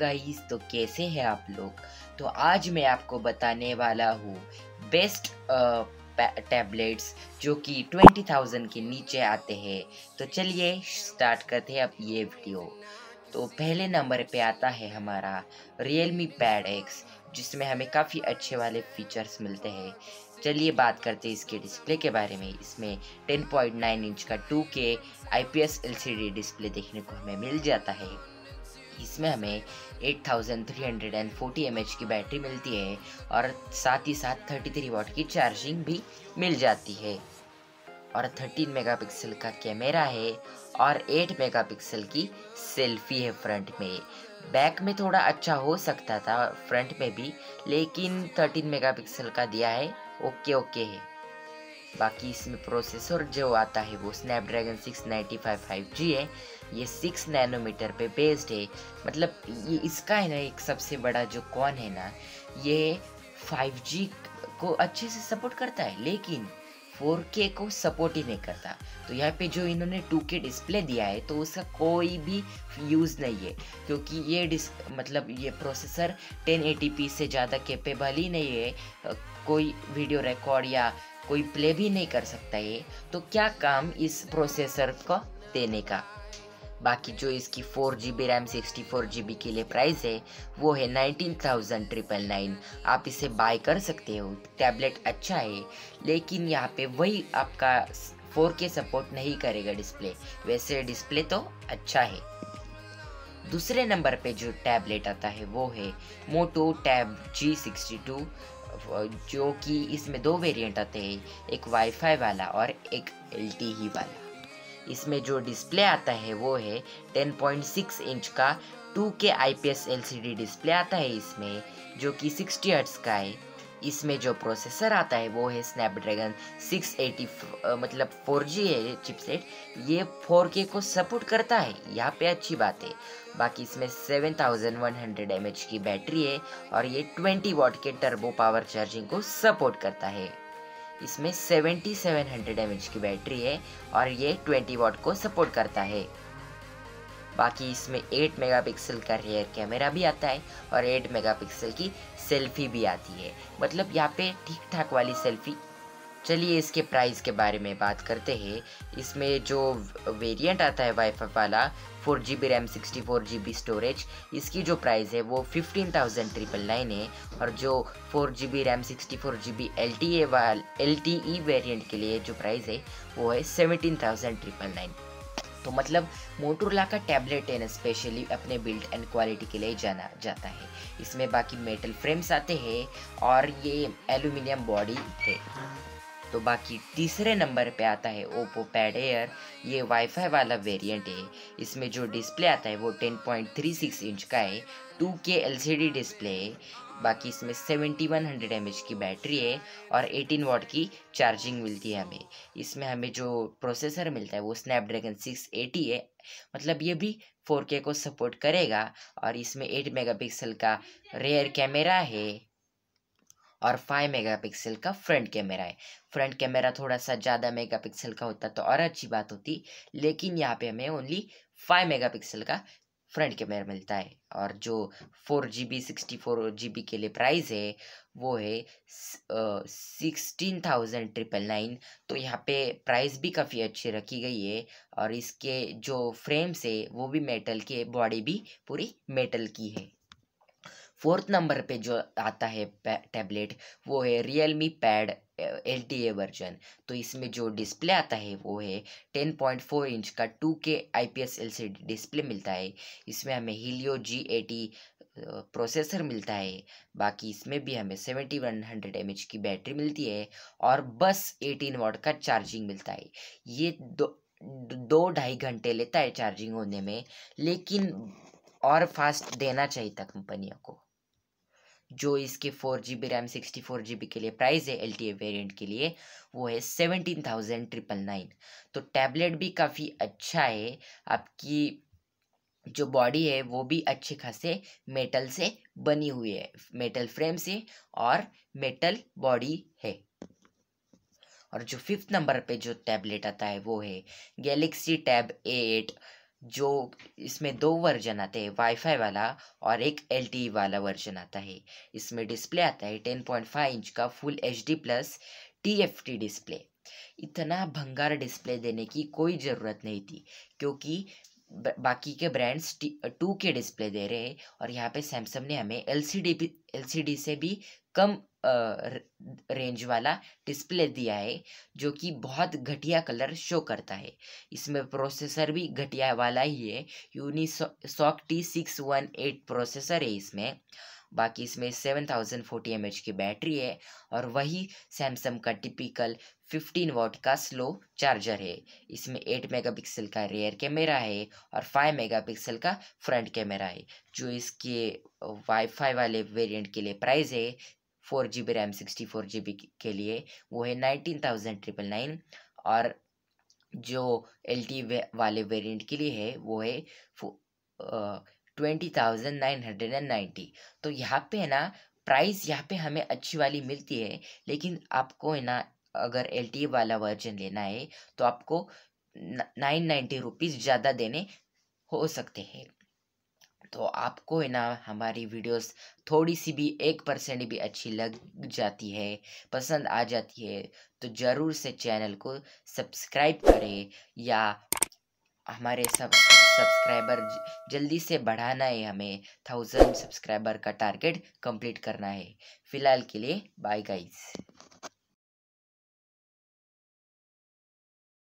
Guys तो कैसे हैं आप लोग? तो आज मैं आपको बताने वाला हूँ बेस्ट टैबलेट्स जो कि ट्वेंटी थाउज़ेंड के नीचे आते हैं। तो चलिए स्टार्ट करते हैं अब ये वीडियो। तो पहले नंबर पे आता है हमारा Realme Pad X, जिसमें हमें काफ़ी अच्छे वाले फीचर्स मिलते हैं। चलिए बात करते हैं इसके डिस्प्ले के बारे में। इसमें 10.9 इंच का 2K IPS LCD डिस्प्ले देखने को हमें मिल जाता है। इसमें हमें 8340 mAh की बैटरी मिलती है और साथ ही साथ 33 वाट की चार्जिंग भी मिल जाती है। और 13 मेगापिक्सल का कैमरा है और 8 मेगापिक्सल की सेल्फी है फ्रंट में। बैक में थोड़ा अच्छा हो सकता था फ्रंट में भी, लेकिन 13 मेगापिक्सल का दिया है ओके ओके है। बाकी इसमें प्रोसेसर जो आता है वो स्नैपड्रैगन 695 5G है। ये सिक्स नैनोमीटर पे बेस्ड है। मतलब ये इसका है ना एक सबसे बड़ा जो कौन है ना, ये 5G को अच्छे से सपोर्ट करता है, लेकिन 4K को सपोर्ट ही नहीं करता। तो यहाँ पे जो इन्होंने 2K डिस्प्ले दिया है तो उसका कोई भी यूज़ नहीं है, क्योंकि ये डिस मतलब ये प्रोसेसर 1080p से ज़्यादा कैपेबल ही नहीं है। कोई वीडियो रिकॉर्ड या कोई प्ले भी नहीं कर सकता ये तो क्या काम इस प्रोसेसर को देने का? बाकी जो इसकी four G B RAM sixty four G B के लिए प्राइस है, वो है नाइनटीन थाउज़ेंड ट्रिपल नाइन आप इसे बाय कर सकते हो टैबलेट अच्छा है, लेकिन यहाँ पे वही आपका फोर के सपोर्ट नहीं करेगा डिस्प्ले वैसे डिस्प्ले तो अच्छा है। दूसरे नंबर पे जो टैबलेट आता है, वो है Moto tab G sixty two जो कि इसमें दो वेरिएंट आते हैं, एक वाईफाई वाला और एक एल ही वाला। इसमें जो डिस्प्ले आता है वो है 10.6 इंच का 2K IPS LCD डिस्प्ले आता है इसमें, जो कि 60 हर्ट्स का है। इसमें जो प्रोसेसर आता है वो है स्नैपड्रैगन 680 मतलब 4G है चिपसेट ये 4K को सपोर्ट करता है, यहाँ पे अच्छी बात है। बाकी इसमें 7100 mAh की बैटरी है और ये 20 वॉट के टर्बो पावर चार्जिंग को सपोर्ट करता है। इसमें 7700 एमएच की बैटरी है और ये 20 वॉट को सपोर्ट करता है। बाकी इसमें 8 मेगापिक्सल का रेयर कैमरा भी आता है और 8 मेगापिक्सल की सेल्फी भी आती है। मतलब यहाँ पे ठीक ठाक वाली सेल्फी चलिए इसके प्राइस के बारे में बात करते हैं। इसमें जो वेरिएंट आता है वाईफाई वाला four G B RAM sixty four G B storage इसकी जो प्राइस है वो फिफ्टीन थाउज़ेंड ट्रिपल नाइन है। और जो four G B RAM sixty four G B L T E वाल एल टी ई वेरियंट के लिए जो प्राइस है, वो है सेवनटीन थाउज़ेंड ट्रिपल नाइन तो मतलब मोटोरोला का टैबलेट है स्पेशली अपने बिल्ड एंड क्वालिटी के लिए जाना, जाता है। इसमें बाकी मेटल फ्रेम्स आते हैं और ये एल्यूमिनियम बॉडी है। तो बाकी तीसरे नंबर पे आता है ओप्पो पैड एयर ये वाईफाई वाला वेरिएंट है। इसमें जो डिस्प्ले आता है वो 10.36 इंच का है 2K एलसीडी डिस्प्ले है। बाकी इसमें 7100 एमएच की बैटरी है और 18 वॉट की चार्जिंग मिलती है हमें। इसमें हमें जो प्रोसेसर मिलता है वो स्नैपड्रैगन 680 है। मतलब ये भी 4K को सपोर्ट करेगा और इसमें 8 मेगापिक्सल का रेयर कैमरा है। और फाइव मेगापिक्सल का फ्रंट कैमरा है। फ्रंट कैमरा थोड़ा सा ज़्यादा मेगापिक्सल का होता तो और अच्छी बात होती, लेकिन यहाँ पे हमें ओनली फाइव मेगापिक्सल का फ्रंट कैमरा मिलता है। और जो four G B sixty four G B के लिए प्राइस है, वो है सिक्सटीन थाउज़ेंड ट्रिपल नाइन तो यहाँ पे प्राइस भी काफ़ी अच्छी रखी गई है और इसके जो फ्रेम्स है, वो भी मेटल के बॉडी भी पूरी मेटल की है। फोर्थ नंबर पे जो आता है टैबलेट, वो है Realme Pad L T E version तो इसमें जो डिस्प्ले आता है, वो है टेन पॉइंट फोर इंच का two K I P S L C D display मिलता है। इसमें हमें हीलियो जी एटी प्रोसेसर मिलता है। बाकी इसमें भी हमें seventy one hundred M H की बैटरी मिलती है और बस एटीन वाट का चार्जिंग मिलता है। ये दो दो ढाई घंटे लेता है चार्जिंग होने में, लेकिन और फास्ट देना चाहिए था कंपनियों को। जो इसके four G B RAM sixty four G B के लिए प्राइस है एल टी ए वेरियंट के लिए, वो है सेवनटीन थाउज़ेंड ट्रिपल नाइन तो टैबलेट भी काफ़ी अच्छा है, आपकी जो बॉडी है, वो भी अच्छे खासे मेटल से बनी हुई है मेटल फ्रेम से और मेटल बॉडी है। और जो फिफ्थ नंबर पे जो टैबलेट आता है, वो है गैलेक्सी टैब ए एट जो इसमें दो वर्जन आते हैं, वाईफाई वाला और एक एल वाला वर्जन आता है। इसमें डिस्प्ले आता है, टेन पॉइंट फाइव इंच का full H D plus T F T display. इतना भंगार डिस्प्ले देने की कोई ज़रूरत नहीं थी, क्योंकि बाकी के ब्रांड्स टू के डिस्प्ले दे रहे हैं और यहाँ पे सैमसंग ने हमें एल सी डी से भी कम रेंज वाला डिस्प्ले दिया है, जो कि बहुत घटिया कलर शो करता है। इसमें प्रोसेसर भी घटिया वाला ही है। Unisoc T six one eight processor है इसमें। बाकी इसमें सेवन थाउज़ेंड फोर्टी एम की बैटरी है और वही सैमसंग का टिपिकल फिफ्टीन वॉट का स्लो चार्जर है। इसमें एट मेगापिक्सल का रेयर कैमरा है और फाइव मेगापिक्सल का फ्रंट कैमरा है, जो इसके वाईफाई वाले वेरिएंट के लिए प्राइस है। Four G B RAM sixty four G B के लिए, वो है नाइनटीन थाउज़ेंड ट्रिपल नाइन और जो एल टी वाले वेरिएंट के लिए है, वो है twenty thousand nine hundred and ninety तो यहाँ पे है ना प्राइस यहाँ पे हमें अच्छी वाली मिलती है, लेकिन आपको है ना, अगर एल टी वाला वर्जन लेना है तो आपको नाइन नाइन्टी रुपीज़ ज़्यादा देने हो सकते हैं। तो आपको है ना, हमारी वीडियोस थोड़ी सी भी, एक परसेंट भी अच्छी लग जाती है, पसंद आ जाती है तो ज़रूर से चैनल को सब्सक्राइब करें या हमारे सब सब्सक्राइबर जल्दी से बढ़ाना है हमें थाउज़ेंड सब्सक्राइबर का टारगेट कंप्लीट करना है। फ़िलहाल के लिए बाय गाइस